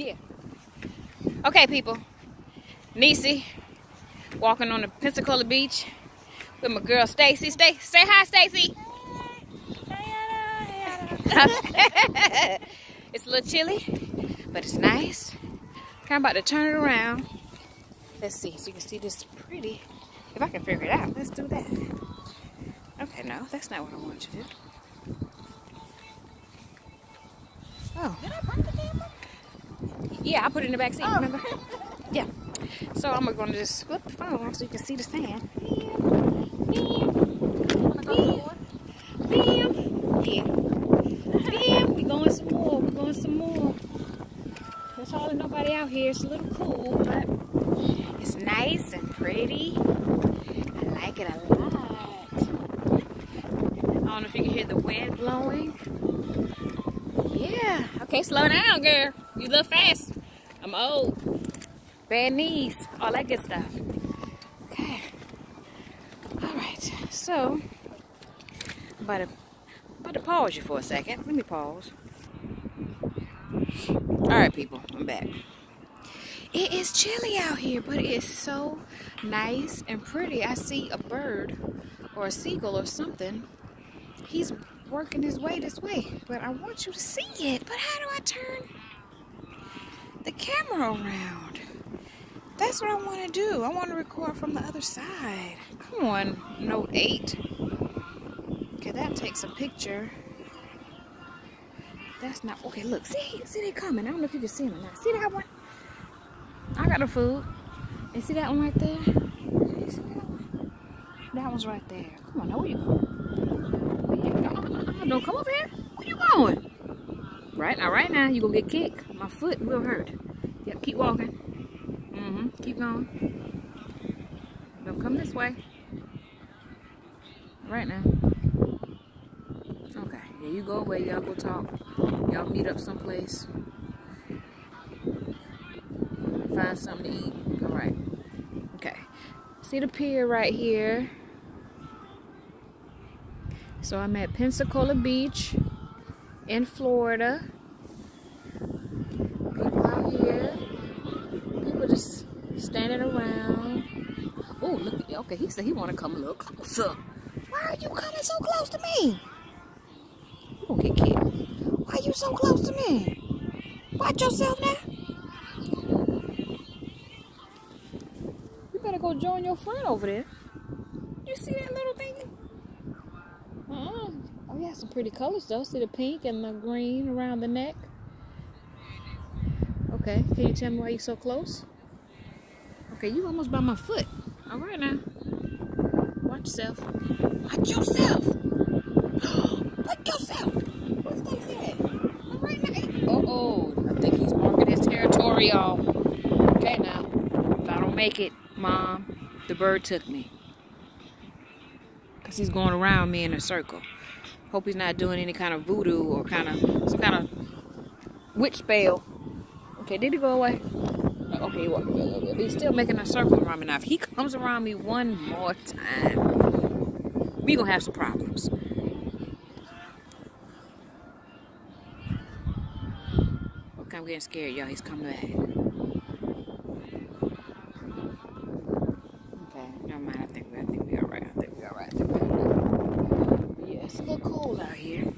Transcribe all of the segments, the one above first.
Yeah. Okay, people. Niecey walking on the Pensacola Beach with my girl Stacy. Stay, say hi, Stacy. it's a little chilly, but it's nice. I'm about to turn it around. Let's see, so you can see this pretty. If I can figure it out, let's do that. Okay, no, that's not what I want you to do. Oh. Did I park the camera? Yeah, I put it in the back seat, Oh. remember? Yeah. So I'm gonna just flip the phone so you can see the sand. Bam. Yeah. Bam. We going some more. We're going some more. There's hardly nobody out here. It's a little cool, but it's nice and pretty. I like it a lot. I don't know if you can hear the wind blowing. Yeah. Okay, slow down, girl. You look fast. I'm old. Bad knees. All that good stuff. Okay. All right. So, I'm about to, about to pause you for a second. Let me pause. All right, people. I'm back. It is chilly out here, but it is so nice and pretty. I see a bird or a seagull or something. He's working his way this way, but I want you to see it. But how do I turn the camera around? That's what I want to do. I want to record from the other side. Come on, Note 8. Okay, that takes a picture. That's not, okay, look, see, see they coming. I don't know if you can see them or not. See that one? I got a food. And see that one right there? That one? That one's right there. Come on, now, where you going? Going? Don't come over here. Where you going? Right now, right now, you gonna get kicked. My foot will hurt. Yep, keep walking. Mm-hmm. Keep going. Don't come this way. Right now. Okay. Yeah, you go away. Y'all go talk. Y'all meet up someplace. Find something to eat. All right. Okay. See the pier right here. So I'm at Pensacola Beach in Florida. People out here. People just standing around. Oh, look at Okay, he said he want to come a little closer. Why are you coming so close to me? You gonna get killed. Why are you so close to me? Watch yourself now. You better go join your friend over there. You see that little thing? Uh-uh. Oh, yeah, some pretty colors though. See the pink and the green around the neck. Okay, can you tell me why you so close? Okay, you almost by my foot. All right now. Watch yourself. Watch yourself. Watch yourself. What's that say? All right now. Uh oh, I think he's marking his territory, y'all. Okay now. If I don't make it, Mom, the bird took me. Because he's going around me in a circle. Hope he's not doing any kind of voodoo or kind of, some kind of witch spell. Okay, did he go away? Okay, well, he's still making a circle around me now. If he comes around me one more time, we gonna have some problems. Okay, I'm getting scared, y'all. He's coming back. Okay, never mind. I think I think we all right. I think we all right. I all right. Yeah, it's a little cold out here.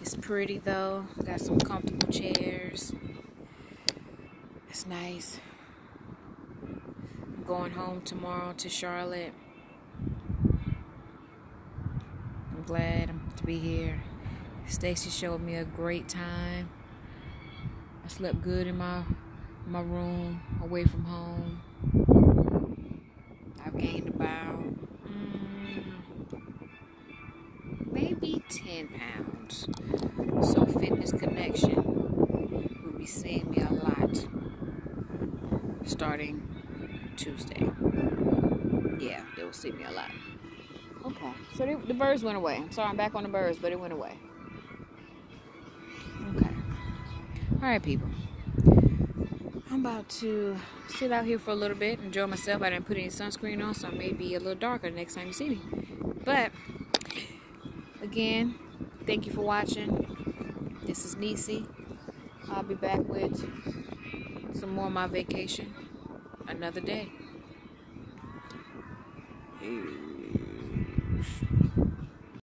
It's pretty though. Got some comfortable chairs. Nice. I'm going home tomorrow to Charlotte. I'm glad to be here. Stacy showed me a great time. I slept good in my my room, away from home. I've gained about mm, maybe 10 pounds. So Fitness Connection will be seeing me a lot starting Tuesday. Yeah, they will see me a lot. Okay, so they, the birds went away. I'm sorry, I'm back on the birds, but it went away. Okay. All right, people. I'm about to sit out here for a little bit, enjoy myself. I didn't put any sunscreen on, so I may be a little darker next time you see me. But, again, thank you for watching. This is Niecey. I'll be back with some more of my vacation another day.